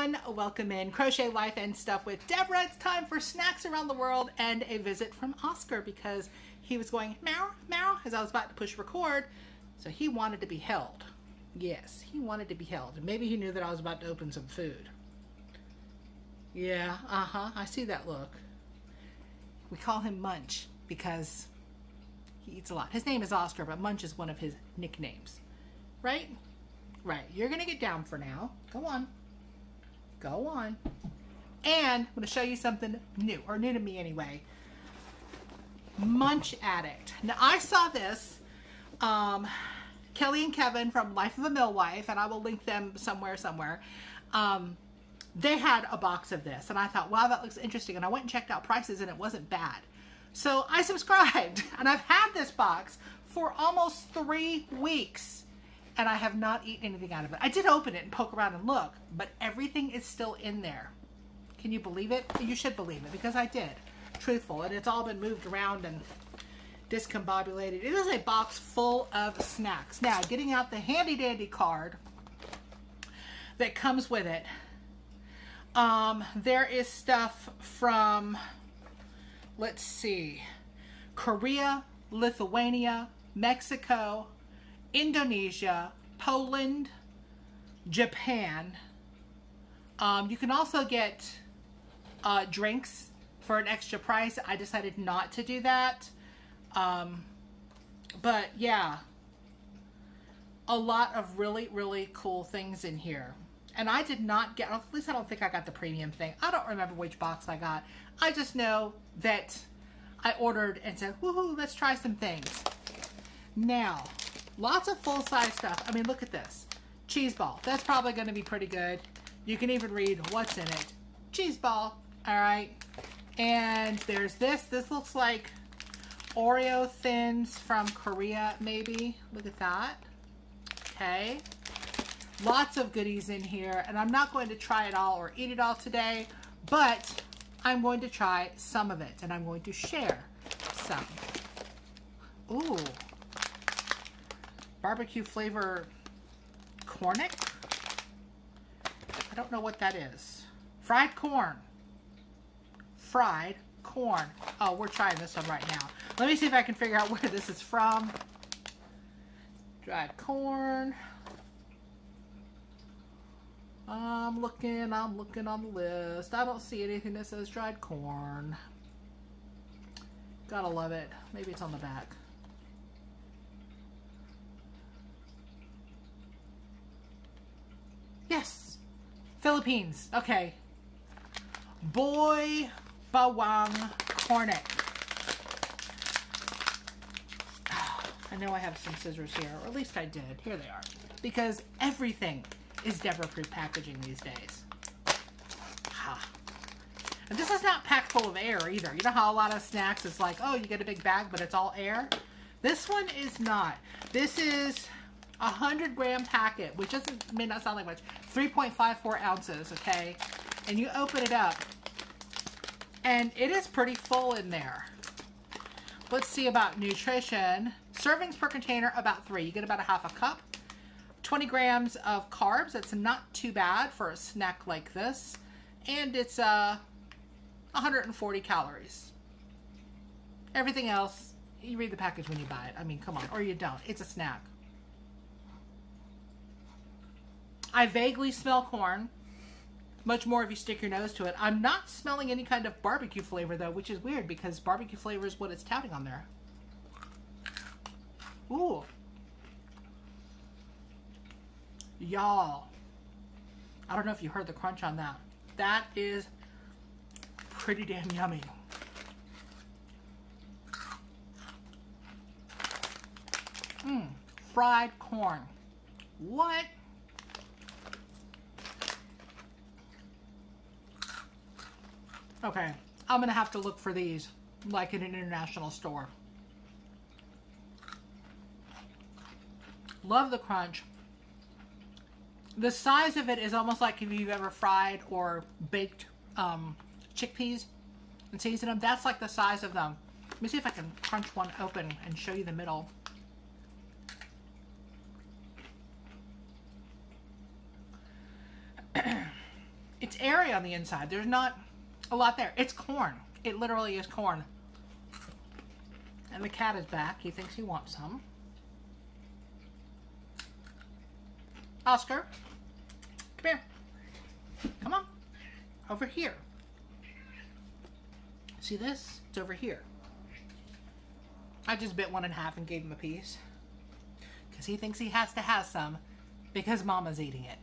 everyone. Welcome in Crochet Life and Stuff with Debra. It's time for snacks around the world and a visit from Oscar because he was going meow, meow as I was about to push record. So he wanted to be held. Yes, he wanted to be held. Maybe he knew that I was about to open some food. Yeah, uh-huh. I see that look. We call him Munch because he eats a lot. His name is Oscar, but Munch is one of his nicknames. Right? Right. You're going to get down for now. Go on. Go on. And I'm going to show you something new, or new to me anyway. Munch Addict. Now, I saw this. Um, Kelly and Kevin from Life of a Mil-Wife, and I will link them somewhere, somewhere. Um, they had a box of this, and I thought, wow, that looks interesting. And I went and checked out prices, and it wasn't bad. So I subscribed, and I've had this box for almost three weeks and I have not eaten anything out of it. I did open it and poke around and look, but everything is still in there. Can you believe it? You should believe it because I did. Truthful. And it's all been moved around and discombobulated. It is a box full of snacks. Now, getting out the handy dandy card that comes with it. Um, there is stuff from, let's see, Korea, Lithuania, Mexico, Indonesia, Poland, Japan. Um, you can also get uh, drinks for an extra price. I decided not to do that. Um, but yeah, a lot of really, really cool things in here. And I did not get, at least I don't think I got the premium thing. I don't remember which box I got. I just know that I ordered and said, woohoo, let's try some things. Now, Lots of full-size stuff. I mean, look at this. Cheese ball. That's probably going to be pretty good. You can even read what's in it. Cheese ball. All right. And there's this. This looks like Oreo thins from Korea, maybe. Look at that. Okay. Lots of goodies in here. And I'm not going to try it all or eat it all today, but I'm going to try some of it. And I'm going to share some. Ooh barbecue flavor cornick. I don't know what that is. Fried corn. Fried corn. Oh, we're trying this one right now. Let me see if I can figure out where this is from. Dried corn. I'm looking, I'm looking on the list. I don't see anything that says dried corn. Gotta love it. Maybe it's on the back. Yes. Philippines. Okay. Boy Bawang Cornick. Ah, I know I have some scissors here, or at least I did. Here they are. Because everything is Debra-proof packaging these days. Ha. And this is not packed full of air either. You know how a lot of snacks is like, oh, you get a big bag, but it's all air? This one is not. This is a 100 gram packet, which doesn't may not sound like much, 3.54 ounces, okay? And you open it up, and it is pretty full in there. Let's see about nutrition. Servings per container, about three. You get about a half a cup. 20 grams of carbs. That's not too bad for a snack like this. And it's uh, 140 calories. Everything else, you read the package when you buy it. I mean, come on. Or you don't. It's a snack. I vaguely smell corn. Much more if you stick your nose to it. I'm not smelling any kind of barbecue flavor though, which is weird because barbecue flavor is what it's touting on there. Ooh. Y'all. I don't know if you heard the crunch on that. That is pretty damn yummy. Mmm. Fried corn. What? Okay, I'm gonna have to look for these like in an international store. Love the crunch. The size of it is almost like if you've ever fried or baked um, chickpeas and seasoned them. That's like the size of them. Let me see if I can crunch one open and show you the middle. It's airy on the inside. There's not a lot there. It's corn. It literally is corn. And the cat is back. He thinks he wants some. Oscar, come here. Come on. Over here. See this? It's over here. I just bit one in half and gave him a piece. Because he thinks he has to have some because Mama's eating it.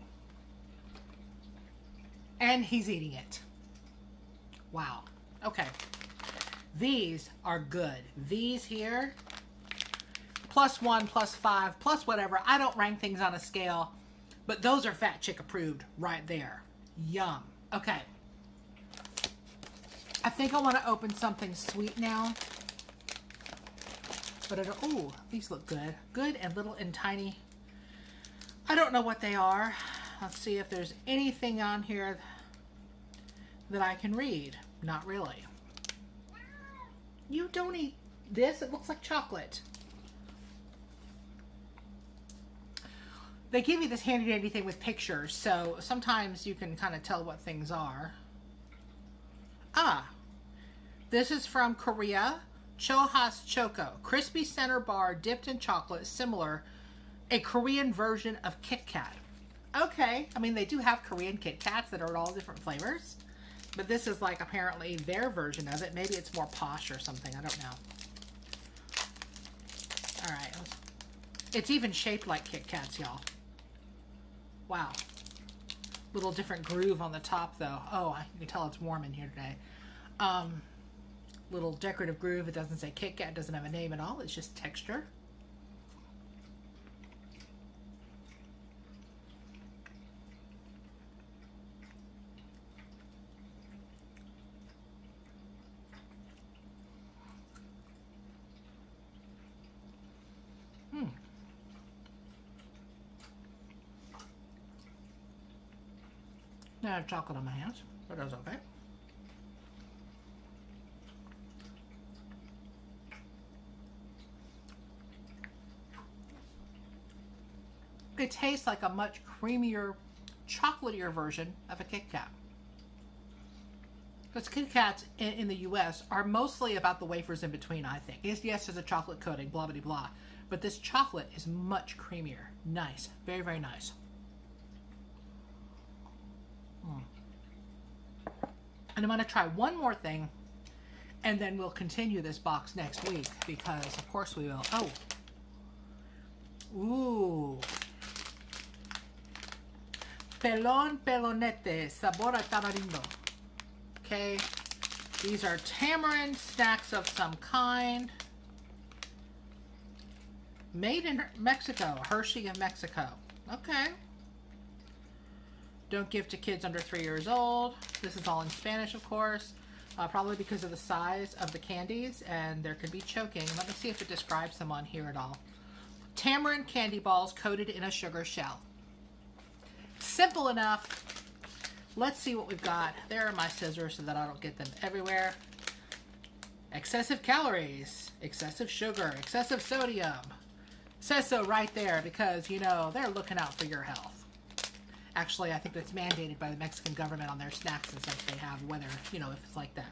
And he's eating it. Wow. Okay. These are good. These here, plus one, plus five, plus whatever. I don't rank things on a scale, but those are Fat Chick approved right there. Yum. Okay. I think I want to open something sweet now. But it, oh, these look good. Good and little and tiny. I don't know what they are. Let's see if there's anything on here that I can read. Not really. You don't eat this. It looks like chocolate. They give you this handy dandy thing with pictures, so sometimes you can kind of tell what things are. Ah, this is from Korea. Chohas Choco, crispy center bar dipped in chocolate, similar, a Korean version of Kit Kat. Okay, I mean they do have Korean Kit Kats that are all different flavors. But this is like apparently their version of it. Maybe it's more posh or something. I don't know. All right. It's even shaped like Kit Kats, y'all. Wow. Little different groove on the top, though. Oh, I can tell it's warm in here today. Um, little decorative groove. It doesn't say Kit Kat. doesn't have a name at all. It's just texture. I have chocolate on my hands, but that's okay. It tastes like a much creamier, chocolatier version of a Kit Kat. Because Kit Kats in, in, the U.S. are mostly about the wafers in between, I think. Yes, yes, there's a chocolate coating, blah, blah, blah. But this chocolate is much creamier. Nice. Very, very nice. And I'm going to try one more thing, and then we'll continue this box next week, because of course we will. Oh. Ooh. Pelon pelonete, sabor a tamarindo. Okay. These are tamarind snacks of some kind. Made in Mexico, Hershey of Mexico. Okay. Don't give to kids under three years old. This is all in Spanish, of course, uh, probably because of the size of the candies, and there could be choking. Let me see if it describes them on here at all. Tamarind candy balls coated in a sugar shell. Simple enough. Let's see what we've got. There are my scissors so that I don't get them everywhere. Excessive calories, excessive sugar, excessive sodium. Says so right there because, you know, they're looking out for your health. Actually, I think that's mandated by the Mexican government on their snacks and stuff they have, whether, you know, if it's like that.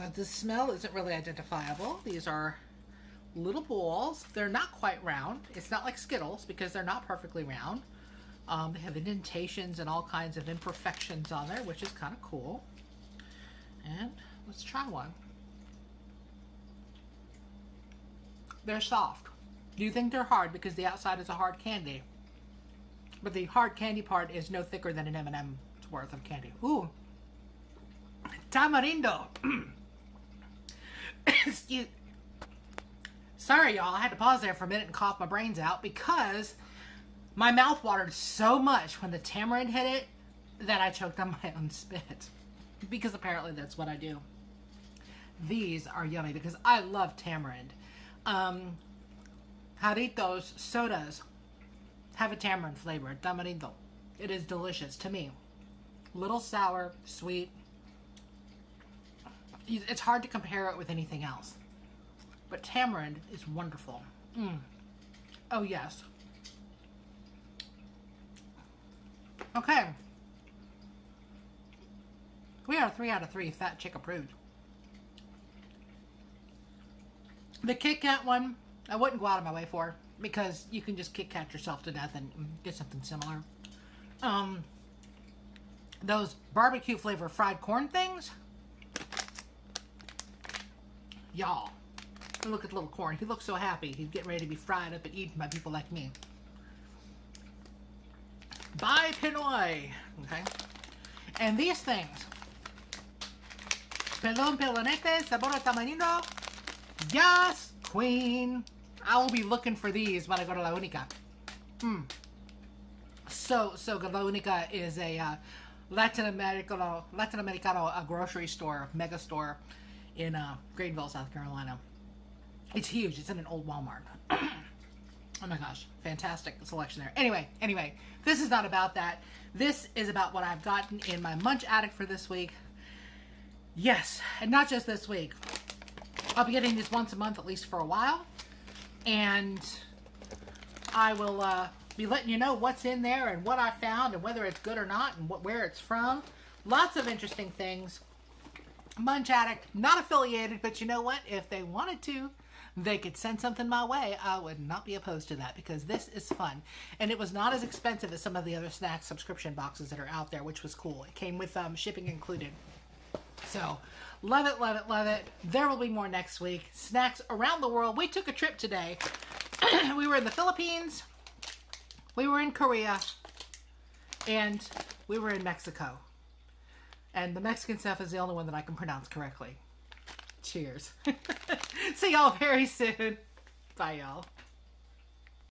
Uh, the smell isn't really identifiable. These are little balls. They're not quite round. It's not like Skittles because they're not perfectly round. Um, they have indentations and all kinds of imperfections on there, which is kind of cool. And let's try one. They're soft. Do you think they're hard because the outside is a hard candy? But the hard candy part is no thicker than an M&M's worth of candy. Ooh. Tamarindo. Excuse. Sorry, y'all. I had to pause there for a minute and cough my brains out because my mouth watered so much when the tamarind hit it that I choked on my own spit. Because apparently that's what I do. These are yummy because I love tamarind. Um, Jarritos sodas have a tamarind flavor, tamarindo. It is delicious to me. Little sour, sweet. It's hard to compare it with anything else. But tamarind is wonderful. Mm. Oh, yes. Okay. We are three out of three fat chick approved. The Kit Kat one, I wouldn't go out of my way for because you can just Kit Kat yourself to death and get something similar. Um, those barbecue flavor fried corn things, y'all. Look at the little corn. He looks so happy. He's getting ready to be fried up and eaten by people like me. By Pinoy. Okay. And these things. Pelon pelonete, sabor tamarino. Yes, queen. I will be looking for these when I go to La Unica. Hmm. So, so. La Unica is a uh, Latin Americano, Latin Americano a grocery store, mega store in uh, Greenville, South Carolina. It's huge. It's in an old Walmart. oh my gosh, fantastic selection there. Anyway, anyway, this is not about that. This is about what I've gotten in my Munch Addict for this week. Yes, and not just this week. I'll be getting this once a month at least for a while. And I will uh, be letting you know what's in there and what I found and whether it's good or not and what, where it's from. Lots of interesting things. Munch Addict, not affiliated, but you know what? If they wanted to, they could send something my way. I would not be opposed to that because this is fun. And it was not as expensive as some of the other snack subscription boxes that are out there, which was cool. It came with um, shipping included. So, love it, love it, love it. There will be more next week. Snacks around the world. We took a trip today. we were in the Philippines, we were in Korea, and we were in Mexico. And the Mexican stuff is the only one that I can pronounce correctly. Cheers. See y'all very soon. Bye, y'all.